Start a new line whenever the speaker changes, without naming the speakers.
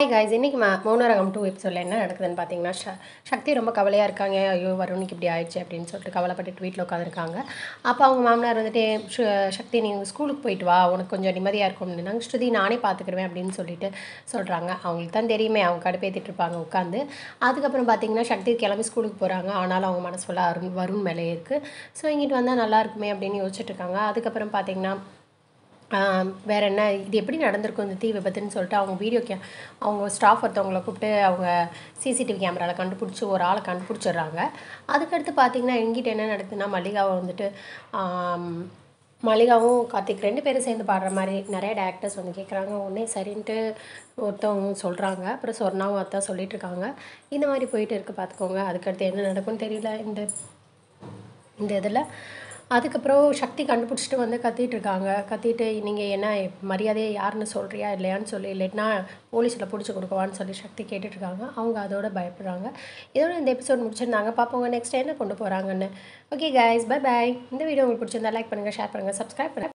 Hi guys இன்றைக்கி ம Mounaragam two எபிசோடில் என்ன நடக்குதுன்னு பார்த்தீங்கன்னா ஷ சக்தி ரொம்ப கவலையாக இருக்காங்க. ஐயோ வருணுக்கு இப்படி ஆயிடுச்சு அப்படின்னு சொல்லிட்டு கவலைப்பட்டு வீட்டில் உட்காந்துருக்காங்க அப்போ அவங்க மாமனார் வந்துட்டு "ஷு- சக்தி நீ ஸ்கூலுக்கு போயிட்டு வா உனக்கு கொஞ்சம் நிம்மதியாக இருக்கும். நாங்கள் ஸ்ருதி நானே பார்த்துக்குருவேன் அப்படின்னு சொல்லிட்டு சொல்கிறாங்க அவங்களுக்கு தான் தெரியுமே அவங்க கடுப்பேற்றிட்டு இருப்பாங்க உட்காந்து அதுக்கப்புறம் பார்த்தீங்கன்னா சக்தி கிளம்பி ஸ்கூலுக்கு போகிறாங்க ஆனாலும் அவங்க மனசுல அருண் வருண் மேலே இருக்குது ஸோ இங்கிட்டு வந்தால் நல்லா இருக்குமே அப்படின்னு யோசிச்சுட்டு இருக்காங்க. அதுக்கப்புறம் பார்த்தீங்கன்னா வேற என்ன? இது எப்படி நடந்திருக்கும் இந்த தீ விபத்துன்னு சொல்லிட்டு அவங்க வீடியோ கே அவங்க ஸ்டாஃப் ஒருத்தவங்களை கூப்பிட்டு அவங்க சிசிடிவி கேமராவில் கண்டுபிடிச்சி ஒரு ஆளை கண்டுபிடிச்சிடுறாங்க. அதுக்கடுத்து பார்த்தீங்கன்னா எங்கிட்ட என்ன நடக்குதுன்னா மல்லிகாவை வந்துட்டு மல்லிகாவும் கார்த்திக் ரெண்டு பேரும் சேர்ந்து பாடுற மாதிரி நிறைய டேரக்டர்ஸ் வந்து கேட்குறாங்க உடனே சரின்ட்டு ஒருத்தவங்க சொல்கிறாங்க அப்புறம் சொர்ணாவும் அதான் சொல்லிட்டு இருக்காங்க. இந்த மாதிரி போயிட்டு இருக்க பார்த்துக்கோங்க அதுக்கடுத்து என்ன நடக்கும்னு தெரியல. இந்த இந்த இதில் அதுக்கப்புறம் சக்தி கண்டுபிடிச்சிட்டு வந்து கத்திட்டு இருக்காங்க. கத்திட்டு நீங்கள் என்ன மரியாதையை யாருன்னு சொல்கிறியா இல்லையான்னு சொல்லி இல்லைன்னா போலீஸில் பிடிச்சி கொடுக்கவான்னு சொல்லி சக்தி கேட்டுட்ருக்காங்க அவங்க அதோட பயப்படுறாங்க. இதோட இந்த எபிசோட் முடிச்சிருந்தாங்க. பார்ப்போங்க நெக்ஸ்ட் என்ன கொண்டு போகிறாங்கன்னு ஓகே கைஸ் பை பாய் இந்த வீடியோ உங்களுக்கு பிடிச்சிருந்தா லைக் பண்ணுங்கள் ஷேர் பண்ணுங்கள் சப்ஸ்கிரைப் பண்ணுங்கள்